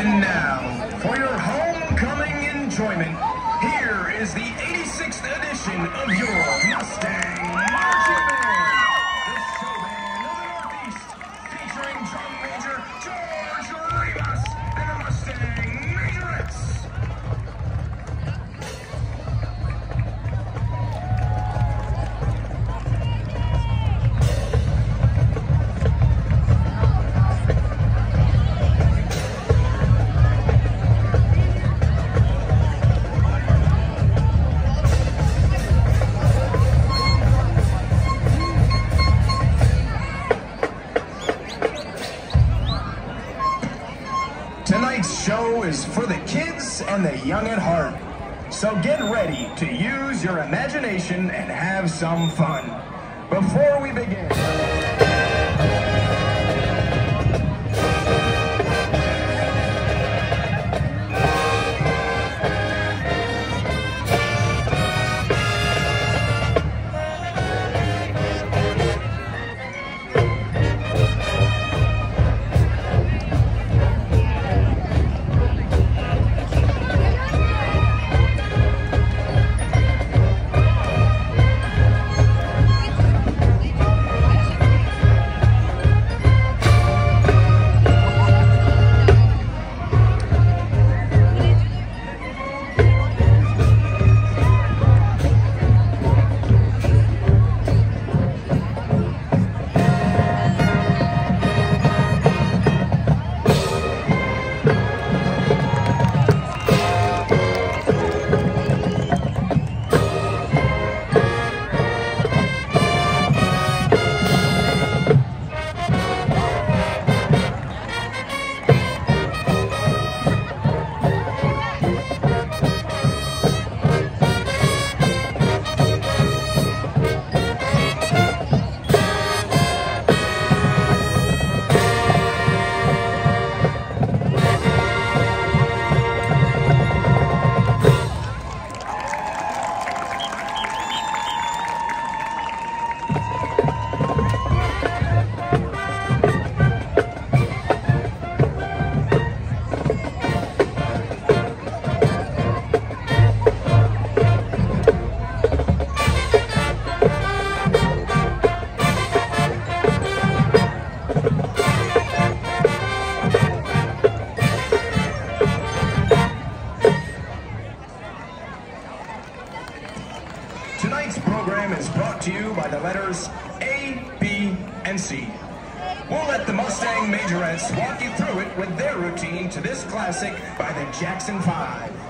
And now, for your homecoming enjoyment, here is the 86th edition of your For the kids and the young at heart. So get ready to use your imagination and have some fun. Before we begin, letters A, B, and C. We'll let the Mustang Majorettes walk you through it with their routine to this classic by the Jackson 5.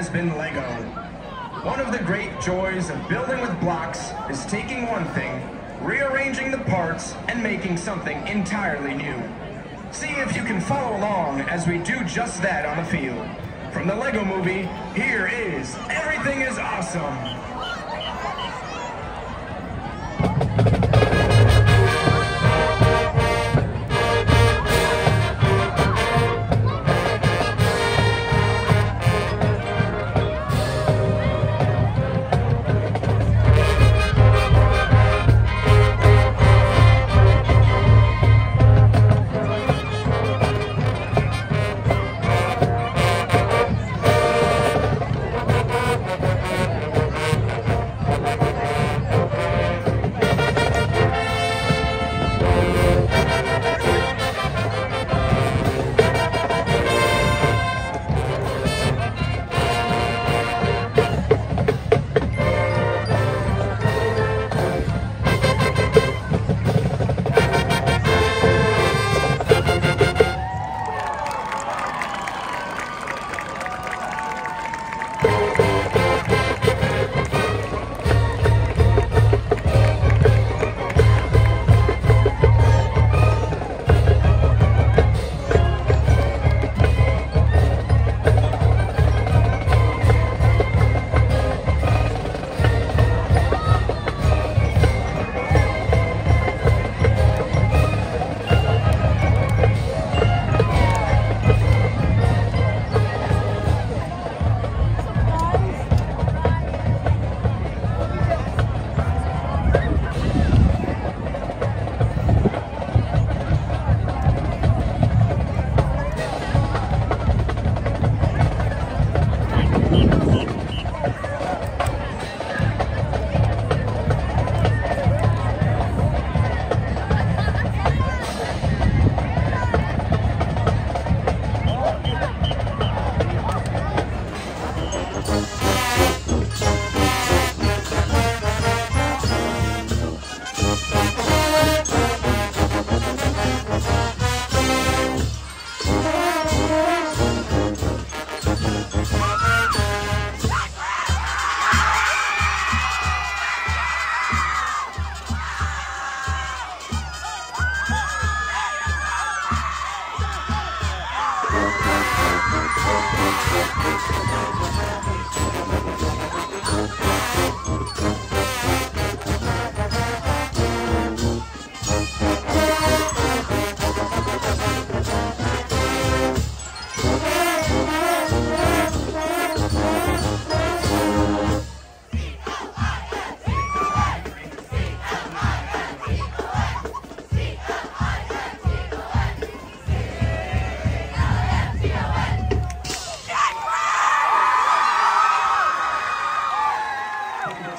has been Lego. One of the great joys of building with blocks is taking one thing, rearranging the parts, and making something entirely new. See if you can follow along as we do just that on the field. From the Lego movie, here is Everything is Awesome.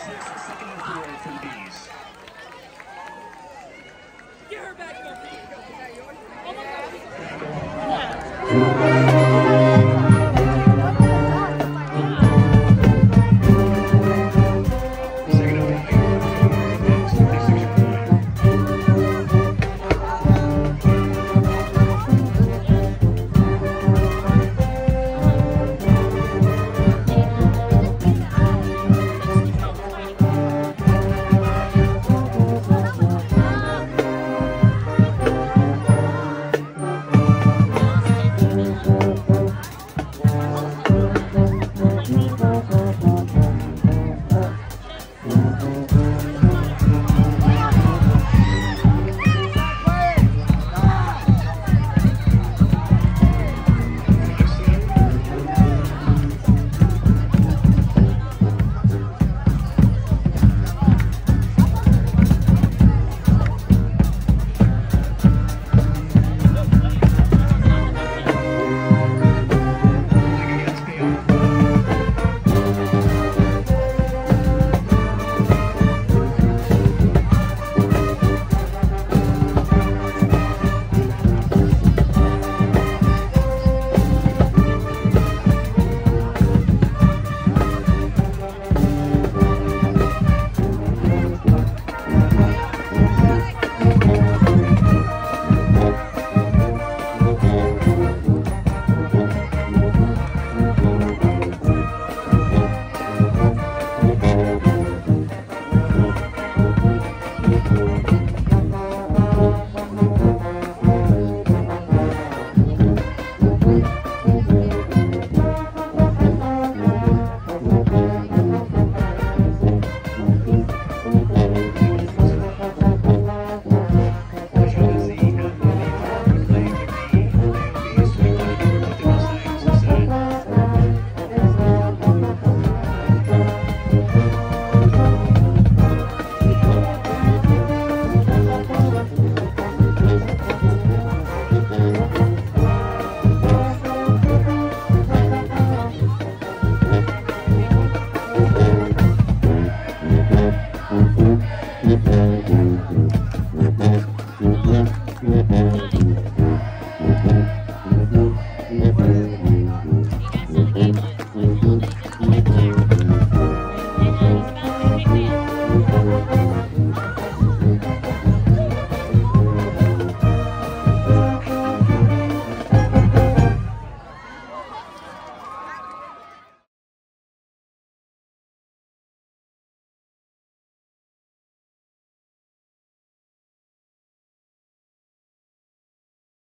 six, second and four from Bees.